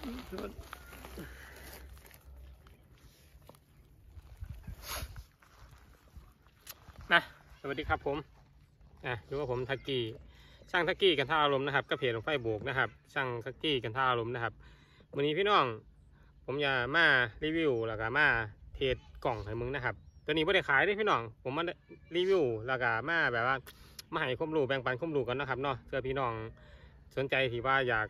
นะสวัสดีครับผมอะดูว่าผมทักกี้ช่างทักกี้กันท่าอารมณ์นะครับก็เพจของไฟโบกนะครับ ช่างทักกี้กันท่าอารมณ์นะครับวันนี้พี่น้อง ผมจะมารีวิวแล้วก็มาเทสกล่องให้มึงนะครับตัวนี้ไม่ได้ขายด้พี่น้อง ผมมารีวิวแล้วก็มาแบบว่ามาให้ความรู้แบ่งปันความรู้กันนะครับเนาะเพื่อพี่น้องสนใจที่ว่าอยาก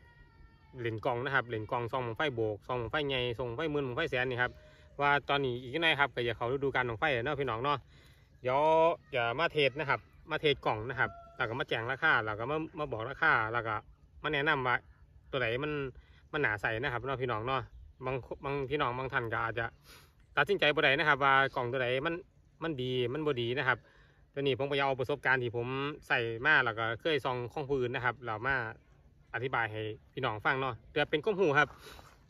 เล่นกล่องนะครับเล่นกล่องซองของไฟโบกซองของไฟใหญ่ซองของไฟมื่นของไฟแสนนี่ครับว่าตอนนี้อีกน่อยครับก็อยากเขาฤดูกาลของไฟเนาะพี่น้องเนาะเดี๋ยวจะมาเทสนะครับ มาเทสกล่องนะครับแล้วก็มาแจ้งราคาแล้วก็มามาบอกราคาแล้วก็มาแนะนำว่าตัวไหนมันมันหนาใสนะครับเนาะพี่น้องเนาะบางบางพี่น้องบางท่านก็อาจจะตัดสินใจบ่ได้นะครับ ว่ากล่องตัวไหนมันมันดีมันบ่ดีนะครับตัวนี้ผมก็จะเอาประสบการณ์ที่ผมใส่มาแล้วก็เคยซองข้องผู้อื่นนะครับเรามา อธิบายให้พี่น้องฟังเนาะเพื่อเป็นข้อมูครับ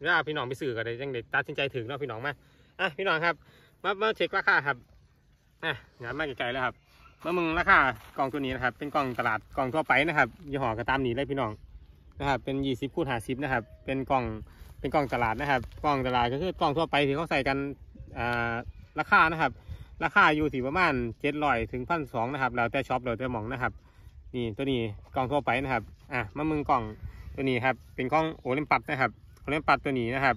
เวลาพี่น้องไปสื่อก็ได้จังเด็กตัดสินใจถึงเนาะพี่น้องมาอะพี่น้องครับ มามาเช็คราคาครับอะงานมาไกลๆแล้วครับเมื่อมึงราคากล่องตัวนี้นะครับ เป็นกล่องตลาดกล่องทั่วไปนะครับยี่ห้อก็ตามนี้เลยพี่น้องนะครับ เป็นยี่สิบคูณหาสิบนะครับ เป็นกล่องเป็นกล่องตลาดนะครับกล่องตลาดก็คือกล่องทั่วไปที่เขาใส่กันอ่าราคานะครับ ราคาอยู่ที่ประมาณเจ็ดร้อยถึงพันสองนะครับแล้วแต่ช็อปแล้วแต่หม่องนะครับ นี่ตัวนี้กล้องทั่วไปนะครับ อะมามึงกล่องตัวนี้ครับ เป็นกล้องโอลิมปัสนะครับโอลิมปัสตัวนี้นะครับ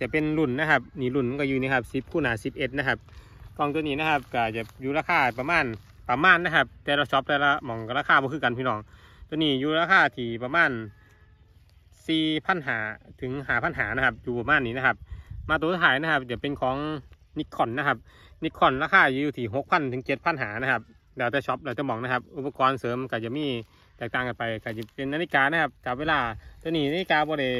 จะเป็นรุ่นนะครับ นี่รุ่นมันก็อยู่นี่ครับสิบคูณห้าสิบเอ็ดนะครับ กล้องตัวนี้นะครับก็จะอยู่ราคาประมาณประมาณนะครับ แต่ละช็อปแต่ละหม่องก็ราคาบ่คือกันพี่น้อง ตัวนี้อยู่ราคาที่ประมาณสี่พันห้าถึงหาพันหานะครับ อยู่ประมาณนี้นะครับ มาตัวสุดท้ายนะครับจะเป็นของนิคอนนะครับนิคอนราคาอยู่ที่หกพันถึงเจ็ดพันหานะครับ แล้วแต่ช็อปแล้วแต่มองนะครับ อุปกรณ์เสริมก็จะมีแตกต่างกันไปก็จะเป็นนาฬิกานะครับจับเวลาตัวนี้นาฬิกาบริ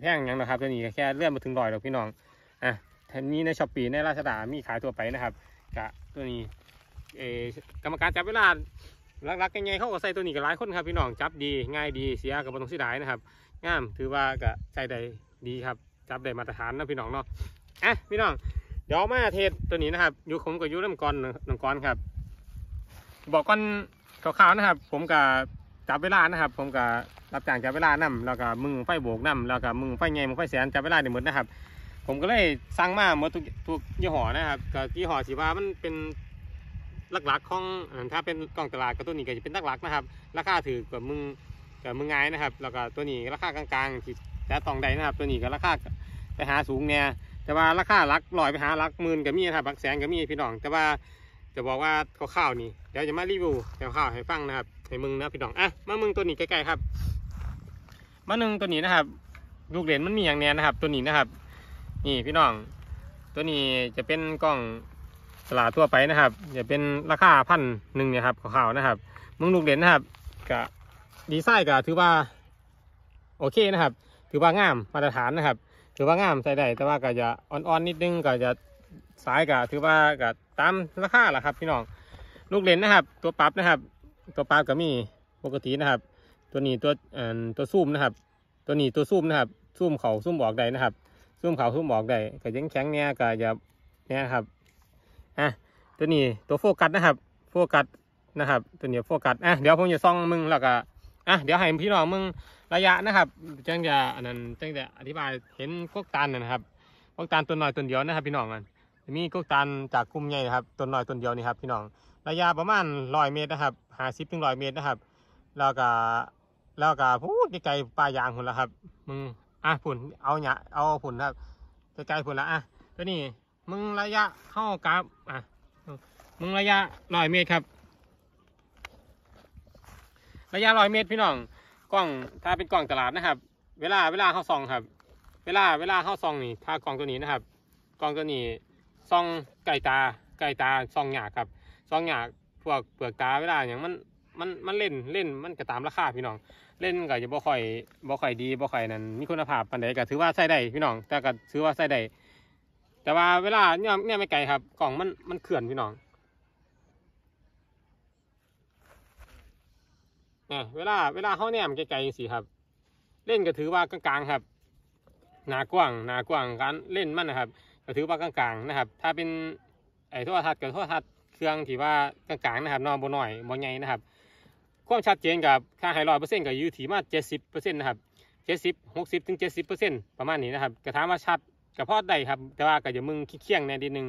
แพงยังนะครับตัวนี้แค่เลื่อนมาถึงร้อยแล้วพี่น้องอะทันนี้ในช้อปปี้ในราชดามีขายตัวไปนะครับกะตัวนี้เออกรรมการจับเวลารักๆยังไงเขาก็ใส่ตัวนี้กับหลายคนครับพี่น้องจับดีง่ายดีเสียกับบต้องเสียดายนะครับงามถือว่ากะใส่ได้ดีครับจับได้มาตรฐานนะพี่น้องเนาะอะพี่น้องเดี๋ยวมาเทสตัวนี้นะครับอยู่ผมกับยูน้ำกรน้ำกรครับ บอกก่อนคร่าวๆนะครับ ผมกับจับเวลานะครับ ผมกับรับจ้างจับเวลานํแล้วก็มึงไฟโบกนํแล้วก็มึงไฟไงมึงไฟแสนจับเวลาได้หมดนะครับ ผมก็เลยสั่งมาหมดทุกทุกยี่ห้อนะครับก็ยี่ห้อสีว่ามันเป็นหลักๆของถ้าเป็นกล่องตลาดก็ตัวนี้ก็จะเป็นหลักๆนะครับ ราคาถือกับมึงกับมึงง่ายนะครับ แล้วก็ตัวนี้ราคากลางๆที่แต่ตองใดนะครับ ตัวนี้ก็ราคาไปหาสูงเนี่ยแต่ว่าราคาหลักลอยไปหาหลักหมื่นก็มีนะครับหลักแสนก็มีพี่น้อง แต่ว่า จะบอกว่าข้าวๆนี่เดี๋ยวจะมารีวิวข้าวๆให้ฟังนะครับให้มึงนะพี่น้องอะมามึงตัวนี้ใกล้ๆครับมาหนึ่งตัวนี้นะครับ ลูกเหรียญมันมีอย่างเนี้ยนะครับ ตัวนี้นะครับ นี่พี่น้อง ตัวนี้จะเป็นกล้องตลาดทั่วไปนะครับ จะเป็นราคาพันหนึ่งเนี่ยครับขาวๆนะครับ มึงลูกเด่นนะครับกะดีไซน์ก็ถือว่าโอเคนะครับ ถือว่างามมาตรฐานนะครับ ถือว่างามใส่ได้แต่ว่าก็จะอ่อนๆนิดนึงก็จะ สายก็ถือว่าก็ตามราคาแหละครับ พี่น้องลูกเลนนะครับ ตัวปรับนะครับ ตัวปรับก็มีปกตินะครับ ตัวนี้ตัวเอ่อตัวซูมนะครับ ตัวนี้ตัวซูมนะครับซูมเขาซูมออกได้นะครับซูมเขาซูมออกได้ก็ยังแข็งเนี่ยก็จะเนี่ยครับอะตัวนี้ตัวโฟกัสนะครับ โฟกัสนะครับ ตัวนี้โฟกัสอะเดี๋ยวผมจะซ่องมึงแล้วก็อะเดี๋ยวให้พี่น้องมึงระยะนะครับจังจะอันนั้นจังจะอธิบายเห็นกกตันนะครับกกตันตัวน้อยตัวเดียวนะครับ พี่น้องมัน มีกกตันจากกลุ่มใหญ่นะครับตัวน้อยตัวเดียวนี่ครับพี่น้องระยะประมาณร้อยเมตรนะครับห้าสิบถึงร้อยเมตรนะครับ แล้วก็แล้วก็พูดไกลๆปลายางคนละครับ มึงอะผุนเอาเนี่ยเอาผุนครับไกลๆผุนละอะตัวนี้มึงระยะเข้ากราฟอะมึงระยะร้อยเมตรครับ ระยะร้อยเมตรพี่น้องกล้องถ้าเป็นกล้องตลาดนะครับ เวลาเวลาเข้าซองครับ เวลาเวลาเข้าซองนี่ถ้ากล้องตัวนี้นะครับกล้องตัวนี้ ซองไก่ตาไก่ตาซองหยากครับซองหยากพวกเปลือกตาเวลาอย่างมันมันมันเล่นเล่นมันก็ตามราคาพี่น้อง เล่นก็จะบ่ค่อยบ่ค่อยดีบ่ค่อยนั่นมีคุณภาพปานใดก็ถือว่าใช้ได้พี่น้อง แต่ก็ถือว่าใช้ได้แต่ว่าเวลาเนี่ยเนี่ยไม่ไกลครับ กล่องมันมันเขื่อนพี่น้องเนี่ยเวลาเวลาเขาเนี่ยมันไกลๆสิครับ เล่นก็ถือว่ากลางๆครับ หนากว้างหนากว้างการเล่นมันนะครับ ก็ถือว่ากลางๆนะครับ ถ้าเป็นไอ้โทรทัศน์กับโทรทัศน์เครื่องที่ว่ากลางๆนะครับนอนบนหน่อยบนใหญ่นะครับ ความชัดเจนกับค่าไฮร้อยเปอร์เซ็นต์กับยูที่มาเจ็ดสิบเปอร์เซ็นต์นะครับเจ็ดสิบหกสิบถึงเจ็ดสิบเปอร์เซ็นต์ประมาณนี้นะครับกระถามาชัดกับพอดได้ครับ แต่ว่าก็จะมึงขี้เคียงในนิดนึง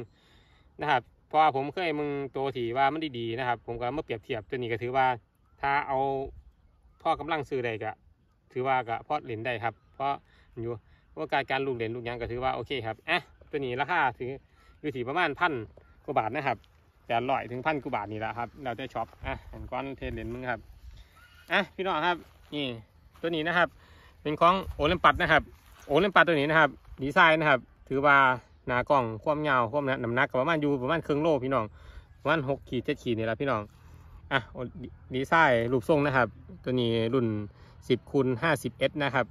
นะครับเพราะว่าผมเคยมึงตัวที่ว่ามันดีๆนะครับ ผมก็มาเปรียบเทียบตัวนี้ก็ถือว่า ถ้าเอาพ่อกำลังซื้อได้ก็ถือว่าก็พอเล่นได้ครับ เพราะอยู่ว่าการการลูกเล่นลูกยังก็ถือว่าโอเคครับอะ ตัวนี้ราคาถืออยู่ที่ประมาณพันกว่าบาทนะครับแปดร้อยถึงพันกว่าบาทนี่แหละครับเราได้ช็อปอะเห็นก้อนเทนเลนมึงครับอะพี่น้องครับนี่ตัวนี้นะครับ เป็นของโอลิมปัสนะครับ โอลิมปัสตัวนี้นะครับดีไซน์นะครับ ถือว่าหนากล่องความยาวความน้ำหนักก็ประมาณอยู่ประมาณครึ่งโลพี่น้องประมาณหกขีดเจ็ดขีดนี่แหละพี่น้องอะดีไซน์รูปทรงนะครับ ตัวนี้รุ่นสิบคูณห้าสิบเอสนะครับ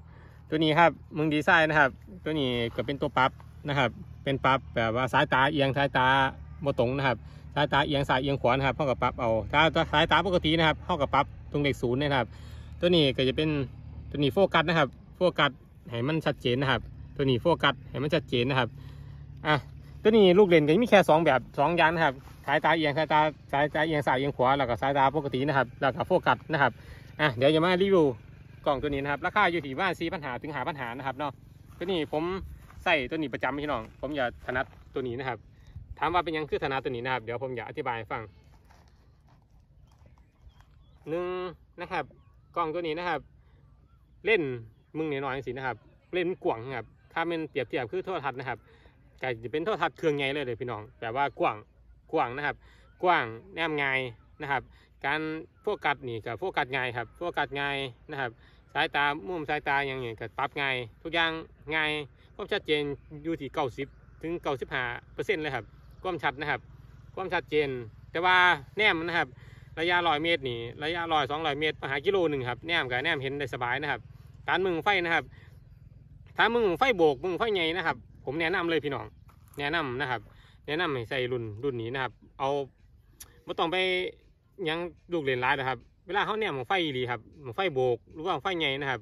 ตัวนี้ครับมึงดีไซน์นะครับ ตัวนี้ก็เป็นตัวปรับ นะครับ เป็นปรับแบบว่าสายตาเอียงสายตาบ่ตรงนะครับ สายตาเอียงซ้ายเอียงขวานะครับเท่ากับปรับเอา ถ้าสายตาปกตินะครับเท่ากับปรับตรงเลขศูนย์นะครับ ตัวนี้ก็จะเป็นตัวนี้โฟกัสนะครับ โฟกัสให้มันชัดเจนนะครับ ตัวนี้โฟกัสให้มันชัดเจนนะครับ อะ ตัวนี้ลูกเล่นก็มีแค่สองแบบสองย่างนะครับ สายตาเอียงสายตาสายตาเอียงซ้ายเอียงขวาแล้วก็สายตาปกตินะครับ แล้วก็โฟกัสนะครับ อะ เดี๋ยวจะมารีวิวกล่องตัวนี้นะครับ ราคาอยู่ที่ว่าสี่ปัญหาถึงหาปัญหานะครับเนาะ ตัวนี้ผม ใส่ตัวนี้ประจำพี่น้อง ผมอย่าถนัดตัวนี้นะครับ ถามว่าเป็นยังคือถนัดตัวนี้นะครับ เดี๋ยวผมอยากอธิบายให้ฟังหนึ่งนะครับกล่องตัวนี้นะครับ เล่นมึงเนียน้อยสินะครับ เล่นกว้างครับถ้าเป็นเปรียบเทียบคือโทรทัศน์นะครับก็จะเป็นโทรทัศน์เครื่องใหญ่เลยเลยพี่น้องแต่ว่ากว้างกว้างนะครับ กว้างแนมง่ายนะครับ การโฟกัสนี่กับโฟกัสง่ายครับโฟกัสง่ายนะครับ สายตามุมสายตาอย่างเงี้ยก็ปรับง่ายทุกอย่างง่าย ความชัดเจนอยู่ที่เก้าสิบถึงเก้าสิบห้าเปอร์เซ็นต์เลยครับ ความชัดนะครับ ความชัดเจน แต่ว่าแนมนะครับ ระยะร้อยเมตรนี่ ระยะร้อยสองร้อยเมตรมหากิโลหนึ่งครับ แนมกับแนมเห็นได้สบายนะครับ การมึงไฟนะครับ ถ้ามึงไฟโบกมึงไฟใหญ่นะครับ ผมแนะนำเลยพี่น้อง แนะนำนะครับ แนะนำให้ใส่รุ่นรุ่นนี้นะครับ เอาไม่ต้องไปยังลูกเรียนร้ายนะครับ เวลาเขาแนมของไฟดีครับของไฟโบก หรือว่าไฟใหญ่นะครับ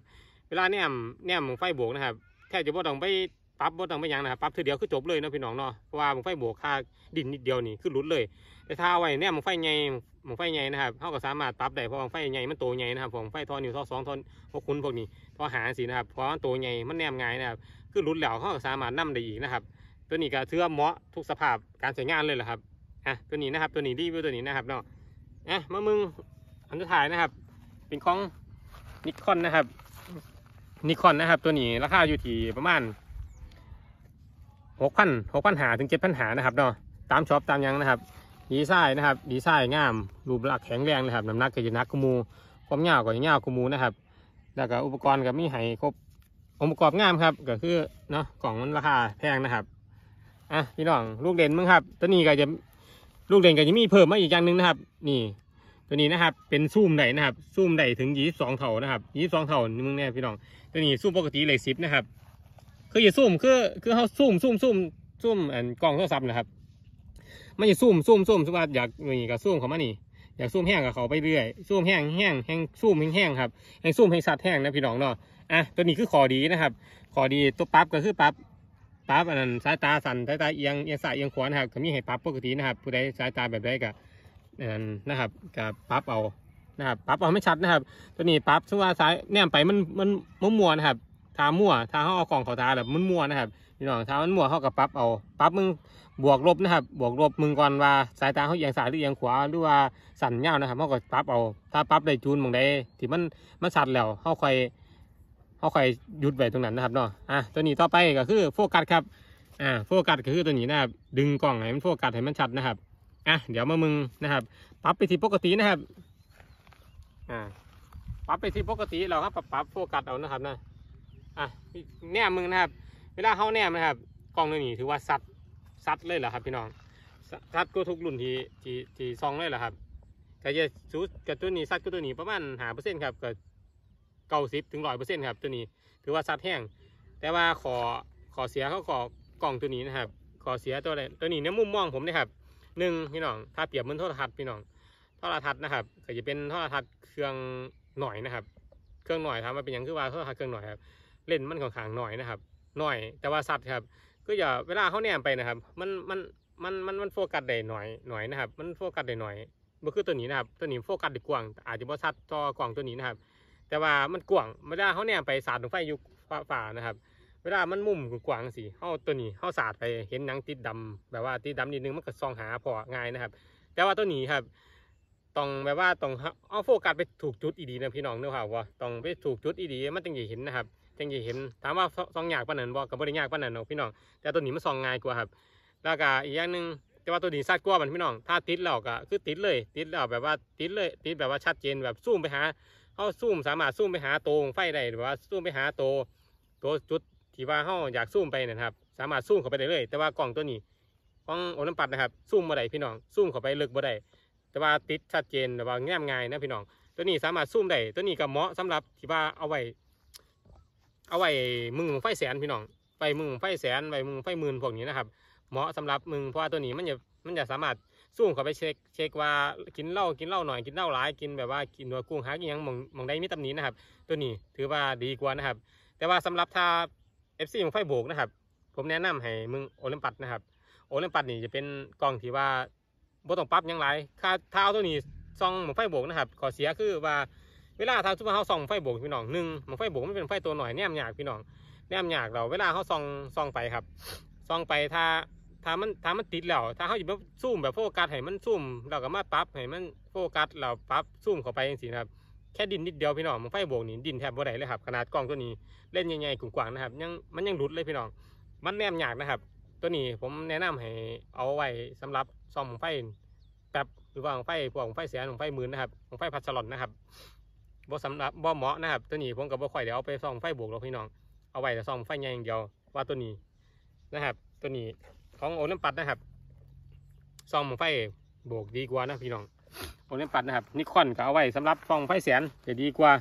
เวลาแนมแนมของไฟโบกนะครับ แทบจะบ่ต้องไปปรับบ่ต้องไปยังนะครับปรับทีเดียวคือจบเลยนะพี่น้องเนาะเพราะว่าของไฟโบกค่าดินนิดเดียวนี่คือหลุดเลย แต่ถ้าไว้แนมของไฟใหญ่ของไฟใหญ่นะครับเขาก็สามารถปรับได้เพราะของไฟใหญ่มันโตใหญ่นะครับของไฟทอนิวทอสองทอนพวกคุณพวกนี้ทอหาสีนะครับเพราะมันโตใหญ่มันแนมง่ายนะครับคือหลุดแล้วเขาก็สามารถนํได้อีกนะครับ ตัวนี้ก็ถือว่าเหมาะทุกสภาพการใช้งานเลยแหละครับอะตัวนี้นะครับตัวนี้รีวิวตัวนี้นะครับเนาะอะมามึงอันสุดท้ายนะครับ เป็นของนิคอนนะครับ นิคอนนะครับ ตัวนี้ราคาอยู่ที่ประมาณหกพันหกพันหาถึงเจ็ดพันหานะครับเนาะตามช็อปตามยังนะครับ ดีไซน์นะครับ ดีไซน์งาม รูปลักษณ์แข็งแรงนะครับน้ำหนักก็จะนักกว่าหมูความยาวก็จะยาวกว่าหมูนะครับ แล้วก็อุปกรณ์ก็มีให้ครบองค์ประกอบงามครับ ก็คือเนาะกล่องมันราคาแพงนะครับอะพี่น้องลูกเด่นมึงครับ ตัวนี้ก็จะลูกเด่นก็จะมีเพิ่มมาอีกอย่างหนึ่งนะครับ นี่ ตัวนี้นะครับ เป็นซูมได้นะครับ ซูมได้ถึงยี่สิบสองเท่านะครับยี่สิบสองเท่านี่มึงแน่พี่น้อง ตัวนี้ซูมปกติเลยสิบนะครับ คืออย่าซูมคือคือเขาซูมซูมซูมซูมอันกล้องโทรศัพท์นะครับ มันจะซูมซูมซูมสมมติอยากนี่ก็ซูมเขามานี่อยากซูมแห้งกับเขาไปเรื่อยซูมแห้งแห้งแห้งซูมแห้งแห้งครับแห้งซูมแห้งสัดแห้งนะพี่น้องเนาะอะตัวนี้คือขอดีนะครับขอดีตัวปั๊บก็คือปั๊บปั๊บอันนั้นสายตาสั่นสายตาเอียงเอียงซ้ายเอียงขวานะครับก็มีให้ปั๊บปกตินะครับผู้ใดสายตาแบบใดก็ นนั้นนะครับก็ปรั๊บเอานะครับปรั๊บเอาไม่ชัดนะครับ ตัวนี้ปรั๊บซึ่งว่าสายแนมไปมันมันมันมัวนะครับทามั่วทาเขาเอากล่องเขาตาแบบมันมัวนะครับพี่น้องถ้ามันมัวเขากับปรั๊บเอาปรั๊บมึงบวกลบนะครับ บวกลบมึงก่อนว่าสายตาเขาเอียงซ้ายหรือเอียงขวาหรือว่าสั่นเงานะครับเขาก็ปรับเอา ถ้าปรับได้จูนหมองใดที่มันมันสัดแล้วเขาค่อยเขาค่อยหยุดไว้ตรงนั้นนะครับเนาะอะตัวนี้ต่อไปก็คือโฟกัสครับอ่าโฟกัสก็คือตัวนี้นะครับดึงกล้องให้มันโฟกัสให้มันชัดนะครับ อะเดี๋ยวมามึงนะครับปรับไปที่ปกตินะครับอ่าปรับไปที่ปกติเราครับปรับปรับโฟกัสเอานะครับนะอะแนมมึงนะครับ เวลาเข้าแนมนะครับกล้องตัวนี้ถือว่าสัดซัดเลยเหรอครับพี่น้องซัดก็ทุกรุ่นที่ที่ที่ซองเลยเหรอครับก็จะสูกับตัวนี้ซัดก็ตัวนี้ประมาณหาเปอร์เซ็นต์ครับก็เก้าสิบถึงร้อยเปอร์เซ็นต์ครับตัวนี้ถือว่าซัดแห้งแต่ว่าขอขอเสียเขาขอกล่องตัวนี้นะครับ ขอเสียตัวอะไรตัวนี้ในมุมมองผมนะครับ หนึ่งพี่น้อง ถ้าเปรียบเหมือนโทรทัศน์พี่น้องโทรทัศน์นะครับก็จะเป็นโทรทัศน์เครื่องหน่อยนะครับ เครื่องหน่อยถามว่าเป็นหยังคือว่าโทรทัศน์เครื่องหน่อยครับเล่นมันค่อนข้างหน่อยนะครับหน่อย แต่ว่าซัดครับ ก็อย่าเวลาเขาแนมไปนะครับ มันมันมันมันมันโฟกัสได้หน่อยหน่อยนะครับ มันโฟกัสได้หน่อยบ่คือตัวนี้นะครับ ตัวนี้โฟกัสได้กว้างอาจจะบ่ชัดต่อกว้างตัวนี้นะครับ แต่ว่ามันกว้างเวลาเขาเนี่ยไปสาดลงไฟอยู่ฟ้าฟ้านะครับ เวลามันมุมกว้างสิเข้าตัวนี้เข้าศาสาดไปเห็นหนังติดดำแบบว่าติดดำนิดนึงมันก็ซองหาพอง่ายนะครับ แต่ว่าตัวนี้ครับต้องแบบว่าต้องเอาโฟกัสไปถูกจุดอีดีนะพี่น้องเนื้อข่าวว่าต้องไปถูกจุดอีดีมันจึงจะเห็นนะครับจึงจะเห็นถามว่าซองยากปานนั้นบ่กับ่ได้ยากปานนั้นเนาะพี่น้องแต่ตัวนี้มันซองง่ายกว่าครับ แล้วก็อีกอย่างหนึ่งแต่ว่าตัวนี้ซัดกว่ามันพี่น้อง ถ้าติดแล้วก็คือติดเลย ติดแล้วแบบว่าติดเลย ติดแบบว่าชัดเจนแบบซูมไปหาเขาซูมสามารถซูมไปหาโตงไฟได้หรือว่าซูมไปหาตัวตัวจุด ที่ว่าเขาอยากซูมไปนะครับ สามารถซูมเข้าไปได้เลย แต่ว่ากล่องตัวนี้ของโอลิมปัสนะครับซูมบ่ได้พี่น้องซูมเข้าไปลึกบ่ได้แต่ว่าติดชัดเจนแต่ว่าแง้มง่ายนะพี่น้อง ตัวนี้สามารถซูมได้ตัวนี้ก็เหมาะสำหรับที่ว่าเอาไว้ เอาไว้มึงไฟแสนพี่น้องไปมึงไฟแสนไปมึงไฟหมื่นพวกนี้นะครับ เหมาะสำหรับมึงเพราะว่าตัวนี้มันจะมันจะสามารถซูมเข้าไปเช็คเช็คว่ากินเหล้ากินเหล้าหน่อยกินเหล้าหลายกินแบบว่ากินหัวกุ้งหากินยังมองมองใดมีตำหนี้นะครับ ตัวนี้ถือว่าดีกว่านะครับ แต่ว่าสำหรับถ้า FC ของไฟโบกนะครับ ผมแนะนำให้มึงโอลิมปัสนะครับ โอลิมปัสนี่จะเป็นกล้องที่ว่าบ่ต้องปรับยังไรค่าถ้าเอาตัวนี้ซองหมองไฟโบกนะครับขอเสียคือว่าเวลาถ้าทุกเขาส่องไฟโบกพี่น้องหนึ่งมองไฟโบกมันเป็นไฟตัวหน่อยแนมหยากพี่น้องแนมหยากเราเวลาเขาส่องส่องไปครับส่องไปถ้าถ้ามันถ้ามันติดแล้วถ้าเขาหยิบมาซูมแบบโฟกัสให้มันซูมเราก็มาปรับให้มันโฟกัสเราปรับซูมเข้าไปอย่างสิครับ แค่ดินนิดเดียวพี่น้องมันไฟโบกนี่ดินแทบบ่ได้เลยครับขนาดกล้องตัวนี้เล่นใหญ่ๆกว้างๆนะครับยังมันยังหลุดเลยพี่น้อง มันแนมยากนะครับ ตัวนี้ผมแนะนำให้เอาไว้สำหรับซ่อมไฟแป๊บหรือว่าของไฟพวกของไฟแสนของไฟมืนนะครับของไฟพัดสลอนนะครับบ่สำหรับบ่เหมาะนะครับตัวนี้ผมกับบ่ค่อยเดี๋ยวเอาไปซ่อมไฟโบกหรอกพี่น้องเอาไว้แต่ซ่อมไฟใหญ่อย่างเดียวว่าตัวนี้นะครับ ตัวนี้ของโอลิมปัสนะครับซองไฟโบกดีกว่านะพี่น้อง โอลิมปัสนะครับนิคอนก็เอาไว้สำหรับซองไฟแสนจะดีกว่า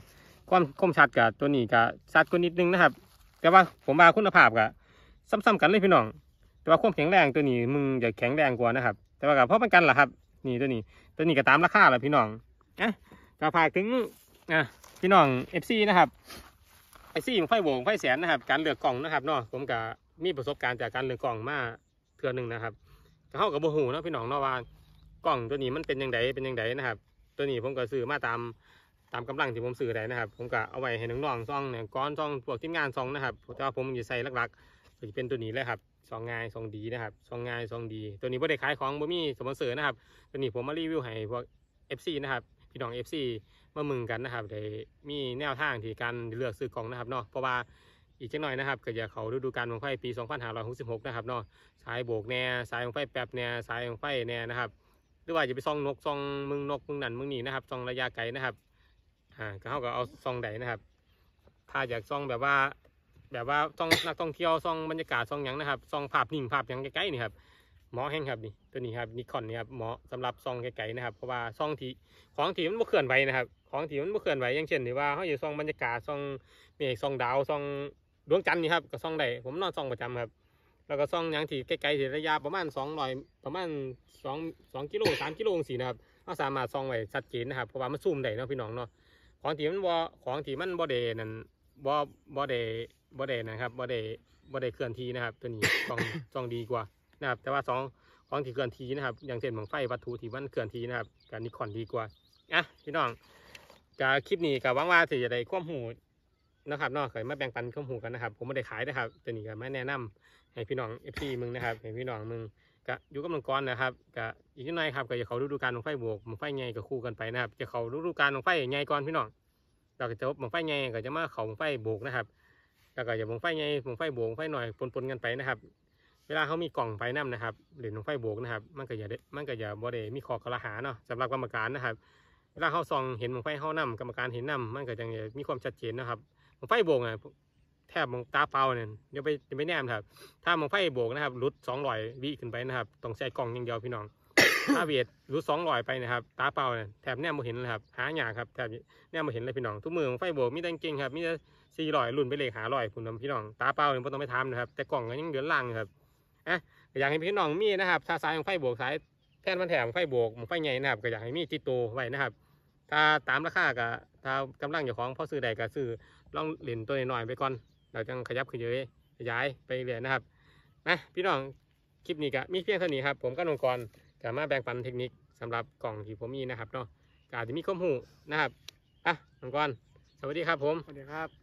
ความคมชัดกับตัวนี้ก็ชัดกว่านิดนึงนะครับ แต่ว่าผมว่าคุณภาพก็ซ้ำๆกันเลยพี่น้อง แต่ว่าความแข็งแรงตัวนี้มึงจะแข็งแรงกว่านะครับ แต่ว่าก็เพราะเป็นกันแหละครับ นี่ตัวนี้ตัวนี้ก็ตามราคาแหละพี่น้องอะก็ฝากถึงอะพี่น้อง FC นะครับไอซี่ไฟโบกไฟแสนนะครับการเลือกกล่องนะครับเนาะผมก็มีประสบการณ์จากการเลือกกล่องมาเทือหนึ่งนะครับเข้ากับโบหูเนาะพี่น้องเนาะว่า กล่องตัวนี้มันเป็นยังไงเป็นยังไงนะครับ ตัวนี้ผมก็ซื้อมาตามตามกำลังที่ผมซื้อได้นะครับ ผมก็เอาไว้ให้น้องๆซองเนี่ยก้อนซ่องพวกทีมงานซ่องนะครับแต่ว่าผมจะใส่หลักๆก็จะเป็นตัวนี้เลยครับซองง่ายซองดีนะครับซองง่ายซองดี ตัวนี้บ่ได้ขายของบ่มีสปอนเซอร์นะครับ ตัวนี้ผมมารีวิวให้พวก FC นะครับพี่น้อง FC มามึงกันนะครับได้มีแนวทางที่การเลือกซื้อกล่องนะครับเนาะเพราะว่าอีกจักหน่อยนะครับก็จะเขาฤดูกาลของไฟปี 2566 นะครับเนาะสายโบกแน่สายของไฟแป๊บแน่สายของไฟแน่นะครับ รือว่าจะไปส่องนกส่องมึงนกมึงนั่นมึงนี่นะครับส่องระยะไกลนะครับอ่าก็เขาก็เอาส่องใดนะครับ ถ้าอยากส่องแบบว่า แบบว่าส่องนักท่องเที่ยวส่องบรรยากาศส่องหยังนะครับส่องภาพนิ่งภาพหยังใกล้ๆนี่ครับหมาะแห้งครับนี่ตัวนี้ครับนิคอนนี่ครับหมาะสำหรับส่องไกลๆนะครับเพราะว่าส่องที่ของที่มันบ่เคลื่อนไหวนะครับ ของที่มันบ่เคลื่อนไหวอย่างเช่นที่ว่าเขาอยู่ส่องบรรยากาศส่องเมฆส่องดาวส่องดวงจันทร์นี่ครับก็ส่องได้ผมนอนส่องประจำครับ แล้วก็ซ่องยังที่ไกลๆที่ระยะประมาณ200ประมาณ2 2กิโล3กิโลจังซี่นะครับเราสามารถซ่องไว้ชัดเจนนะครับเพราะว่ามันซูมได้เนาะพี่น้องเนาะของที่มันบ่ของที่มันบ่ได้นั่นบ่บ่ได้บ่ได้นะครับบ่ได้บ่ได้เคลื่อนที่นะครับ ตัวนี้ซ่องซ่องดีกว่านะครับ แต่ว่าสองของที่เคลื่อนที่นะครับ อย่างเช่นบังไฟวัตถุที่มันเคลื่อนที่นะครับการนิคอนดีกว่าอะพี่น้องกคลิปนี้ก็หวังว่าสิจะได้ความรู้นะครับนาะเคยมาแบ่งปันความรู้กันนะครับ ผมไม่ได้ขายนะครับตัวนี้ก็มาแนะนำ ให้พี่น้องเอฟซีมึงนะครับให้พี่น้องมึงก็อยู่กับมังกรนะครับก็อีกนิดหน่อยครับก็จะเขาฤดูกาลของไฟบวกมังไฟใหญ่ก็คู่กันไปนะครับ จะเขาฤดูกาลของไฟใหญ่ก่อนพี่น้องเราก็จะมังไฟใหญ่ก็จะมาเขามังไฟบวกนะครับแล้วก็อย่ามังไฟใหญ่มังไฟบวกมังไฟหน่อยปนๆกันไปนะครับ เวลาเขามีกล่องไฟน้ำนะครับหรือมังไฟบวกนะครับ มันก็อย่าได้มันก็อย่าบ่ได้มีขอกระหาเนาะสำหรับกรรมการนะครับเวลาเขาส่องเห็นมังไฟเข้าน้ำกรรมการเห็นน้ำมันก็จะมีความชัดเจนนะครับมังไฟบวกอะ แทบมองตาเปล่าเนี่ยเดี๋ยวไปเดี๋ยวไปแนมครับ ถ้ามองไฟโบกนะครับรุดสองร้อยวิขึ้นไปนะครับต้องใช้กล่องอย่างเดียวพี่น้อง ถ้าเวียดรุดสองร้อยไปนะครับ ตาเปล่าเนี่ยแทบแนมไม่เห็นเลยครับหาหยากครับแทบแนมไม่เห็นเลยพี่น้อง ทุกมือของไฟโบกมีแต่เก่งครับมีแต่สี่ร้อยรุ่นไปเลยหาร้อยคุณพี่น้องตาเปล่าเนี่ยไม่ต้องไปทำนะครับ แต่กล่องก็ยังเดือนล่างครับอะอยากให้พี่น้องมีนะครับถ้าสายของไฟโบกสายแท่นมันแถมไฟโบกของไฟใหญ่นะครับก็อยากให้มีติดตัวไว้นะครับถ้าตามราคาก็ถ้ากำลังเจ้าของพอซื้อใดก็ซื้อลองเล่นตัวน้อยๆไปก่อน เราจังขยับขยายขยายไปเรื่อยนะครับนะพี่น้องคลิปนี้ก็มีเพียงเท่านี้ครับ ผมก็นงกรจะมาแบ่งปันเทคนิคสำหรับกล่องที่ผมมีนะครับเนาะก็อาจจะมีข้อมูลนะครับอะนงกรสวัสดีครับผมสวัสดีครับ